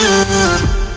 you